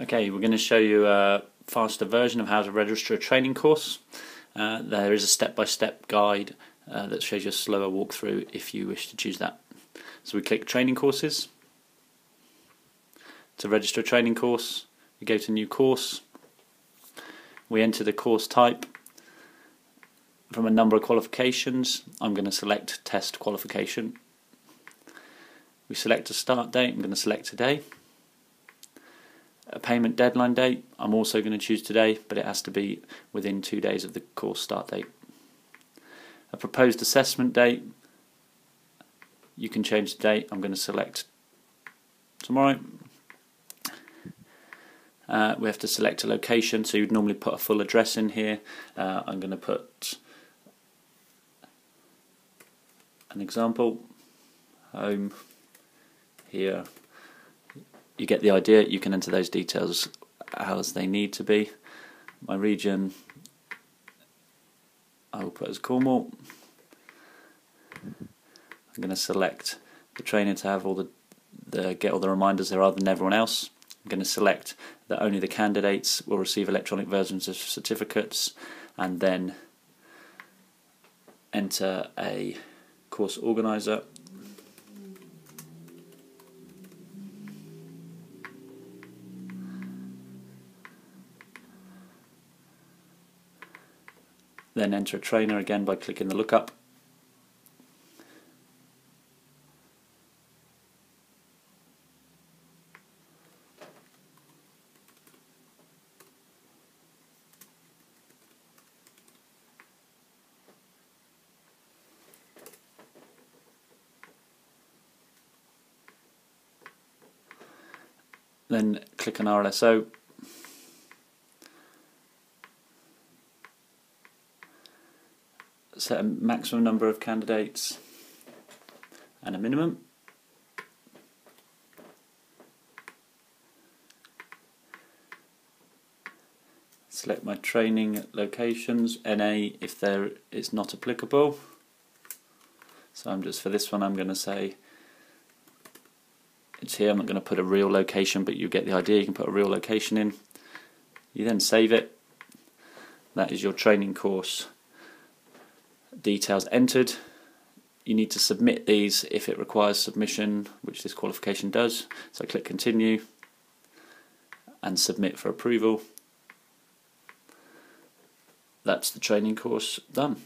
Okay, we're going to show you a faster version of how to register a training course. Uh, there is a step-by-step -step guide uh, that shows you a slower walkthrough if you wish to choose that. So we click training courses. To register a training course, we go to new course. We enter the course type. From a number of qualifications, I'm going to select test qualification. We select a start date, I'm going to select today a payment deadline date, I'm also going to choose today, but it has to be within two days of the course start date. A proposed assessment date, you can change the date. I'm going to select tomorrow. Uh, we have to select a location, so you'd normally put a full address in here. Uh, I'm going to put an example, home, here, you get the idea. You can enter those details as they need to be. My region, I will put as Cornwall. I'm going to select the trainer to have all the, the get all the reminders there are than everyone else. I'm going to select that only the candidates will receive electronic versions of certificates and then enter a course organizer Then enter a trainer again by clicking the lookup. Then click on RLSO set a maximum number of candidates and a minimum. Select my training locations, NA if there is not applicable. So I'm just for this one I'm going to say it's here. I'm not going to put a real location, but you get the idea. You can put a real location in. You then save it. That is your training course details entered. You need to submit these if it requires submission, which this qualification does. So click continue and submit for approval. That's the training course done.